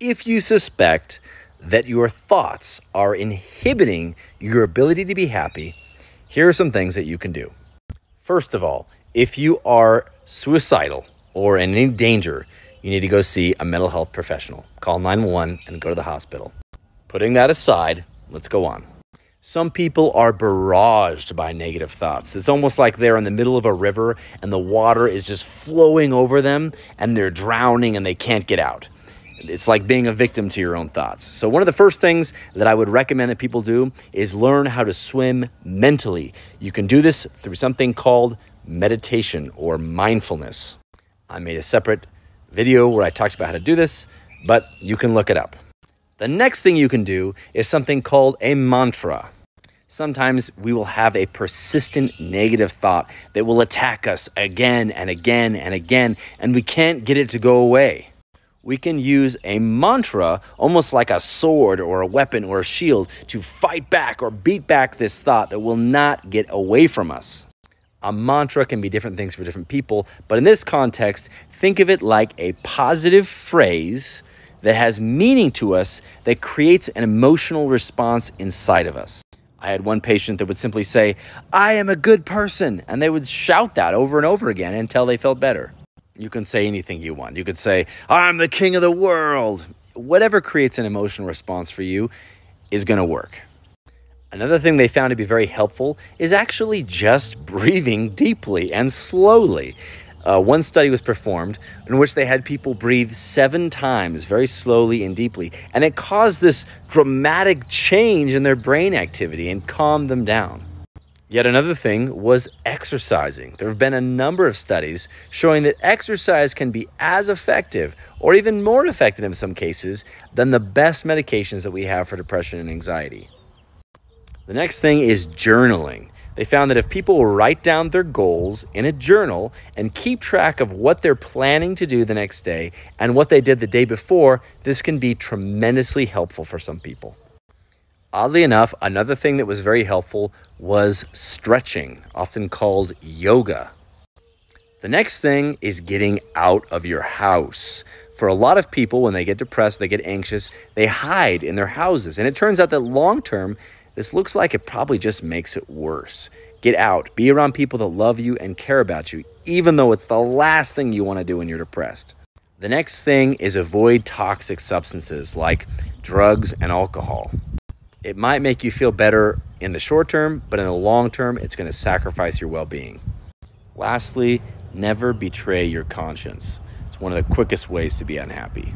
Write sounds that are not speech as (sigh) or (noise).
If you suspect that your thoughts are inhibiting your ability to be happy, here are some things that you can do. First of all, if you are suicidal or in any danger, you need to go see a mental health professional. Call 911 and go to the hospital. Putting that aside, let's go on. Some people are barraged by negative thoughts. It's almost like they're in the middle of a river and the water is just flowing over them and they're drowning and they can't get out. It's like being a victim to your own thoughts. So, one of the first things that I would recommend that people do is learn how to swim mentally. You can do this through something called meditation or mindfulness. I made a separate video where I talked about how to do this, but you can look it up. The next thing you can do is something called a mantra. Sometimes we will have a persistent negative thought that will attack us again and again and again, and we can't get it to go away we can use a mantra, almost like a sword or a weapon or a shield, to fight back or beat back this thought that will not get away from us. A mantra can be different things for different people, but in this context, think of it like a positive phrase that has meaning to us that creates an emotional response inside of us. I had one patient that would simply say, I am a good person, and they would shout that over and over again until they felt better. You can say anything you want. You could say, I'm the king of the world. Whatever creates an emotional response for you is going to work. Another thing they found to be very helpful is actually just (laughs) breathing deeply and slowly. Uh, one study was performed in which they had people breathe seven times very slowly and deeply, and it caused this dramatic change in their brain activity and calmed them down. Yet another thing was exercising. There have been a number of studies showing that exercise can be as effective or even more effective in some cases than the best medications that we have for depression and anxiety. The next thing is journaling. They found that if people write down their goals in a journal and keep track of what they're planning to do the next day and what they did the day before, this can be tremendously helpful for some people. Oddly enough, another thing that was very helpful was stretching, often called yoga. The next thing is getting out of your house. For a lot of people, when they get depressed, they get anxious, they hide in their houses. And it turns out that long term, this looks like it probably just makes it worse. Get out, be around people that love you and care about you, even though it's the last thing you want to do when you're depressed. The next thing is avoid toxic substances like drugs and alcohol. It might make you feel better in the short term, but in the long term, it's going to sacrifice your well being. Lastly, never betray your conscience. It's one of the quickest ways to be unhappy.